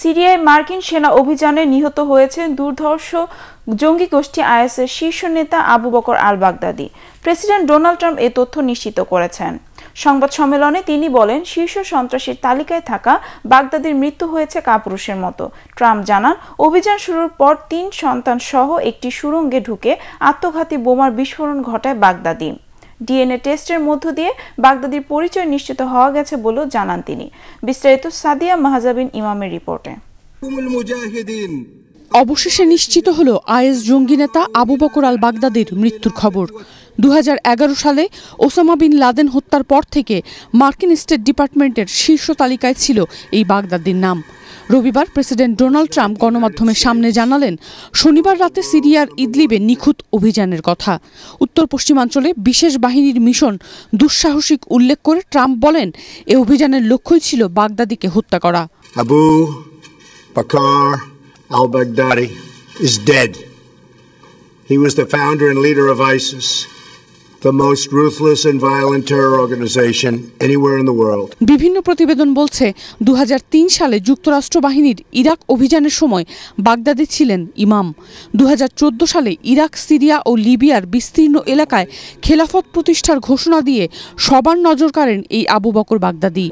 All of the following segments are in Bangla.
সিরিয়ায় মার্কিন সেনা অভিযানে নিহত হয়েছেন দুর্ধর্ষ জঙ্গি গোষ্ঠী আইএসের শীর্ষ নেতা Abu Bakr al Baghdadi president Donald Trump এ তথ্য নিশ্চিত করেছেন। সংবাদ সম্মেলনে তিনি বলেন, শীর্ষ সন্ত্রাসীর তালিকায় থাকা বাগদাদির মৃত্যু হয়েছে কাপুরুষের মতো। ট্রাম্প জানান, অভিযান শুরুর পর তিন সন্তান সহ একটি সুড়ঙ্গে ঢুকে আত্মঘাতী বোমার বিস্ফোরণ ঘটায় বাগদাদি। ডিএনএ টেস্টের মধ্য দিয়ে বাগদাদির পরিচয় নিশ্চিত হওয়া গেছে বলেও জানান তিনি। বিস্তারিত সাদিয়া মাহাজাবিন ইমামের রিপোর্টে। অবশেষে নিশ্চিত হল আইএস জঙ্গি নেতা আবু বকর আল বাগদাদির মৃত্যুর খবর। দু হাজার এগারো সালে ওসামা বিন লাদেন হত্যার পর থেকে মার্কিন স্টেট ডিপার্টমেন্টের শীর্ষ তালিকায় ছিল এই বাগদাদির নাম। রবিবার প্রেসিডেন্ট ডোনাল্ড ট্রাম্প গণমাধ্যমের সামনে জানালেন শনিবার রাতে সিরিয়ার ইদলিবে নিখুঁত অভিযানের কথা। উত্তর পশ্চিমাঞ্চলে বিশেষ বাহিনীর মিশন দুঃসাহসিক উল্লেখ করে ট্রাম্প বলেন এ অভিযানের লক্ষ্যই ছিল বাগদাদিকে হত্যা করা. He was the founder and leader of ISIS, the most ruthless and violent terror organization anywhere in the world. বিভিন্ন প্রতিবেদন বলছে দু হাজার তিন সালে যুক্তরাষ্ট্র বাহিনীর ইরাক অভিযানের সময় বাগদাদে ছিলেন ইমাম। দু হাজার চোদ্দ সালে ইরাক, সিরিয়া ও লিবিয়ার বিস্তীর্ণ এলাকায় খেলাফত প্রতিষ্ঠার ঘোষণা দিয়ে সবার নজর কাড়েন এই আবু বকর বাগদাদি।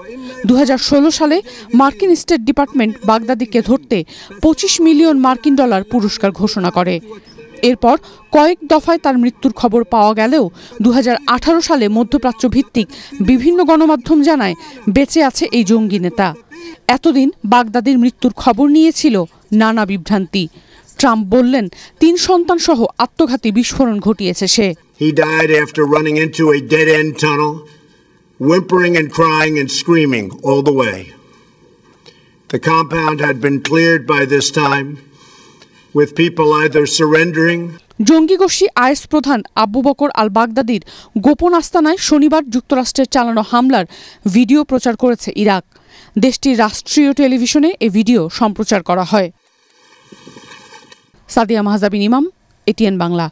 দু হাজার ষোলো সালে মার্কিন স্টেট ডিপার্টমেন্ট বাগদাদিকে ধরতে পঁচিশ মিলিয়ন মার্কিন ডলার পুরস্কার ঘোষণা করে। এরপর কয়েক দফায় তার মৃত্যুর খবর পাওয়া গেলেও দু সালে মধ্যপ্রাচ্য ভিত্তিক বিভিন্ন গণমাধ্যম জানায় বেঁচে আছে এই জঙ্গি নেতা। এতদিন বাগদাদির মৃত্যুর খবর নিয়েছিল নানা বিভ্রান্তি। ট্রাম্প বললেন তিন সন্তান সহ আত্মঘাতী বিস্ফোরণ ঘটিয়েছে সে। He died after running into a dead end tunnel, whimpering and crying and screaming all the way. The compound had been cleared by this time, with people either surrendering জঙ্গি গোষ্ঠী আইএস প্রধান আবু বকর আল বাগদাদির গোপন আস্তানায় শনিবার যুক্তরাষ্ট্রের চালানো হামলার ভিডিও প্রচার করেছে ইরাক। দেশটির রাষ্ট্রীয় টেলিভিশনে এ ভিডিও সম্প্রচার করা হয়। সাদিয়া মাহজাবিন ইমাম, এটিএন বাংলা।